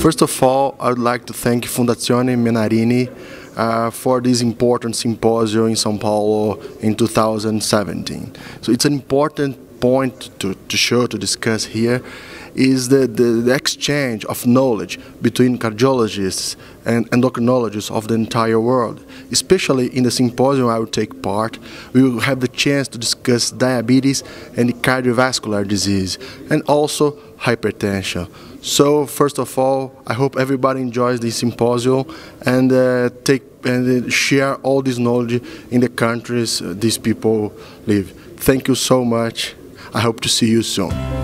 First of all, I would like to thank Fondazione Menarini uh, for this important symposium in São Paulo in 2017. So it's an important point to, to show, to discuss here, is the, the, the, exchange of knowledge between cardiologists and endocrinologists of the entire world. Especially in the symposium I will take part, we will have the chance to discuss diabetes and cardiovascular disease, and also hypertension. So first of all, I hope everybody enjoys this symposium and uh, take and share all this knowledge in the countries these people live. Thank you so much. I hope to see you soon.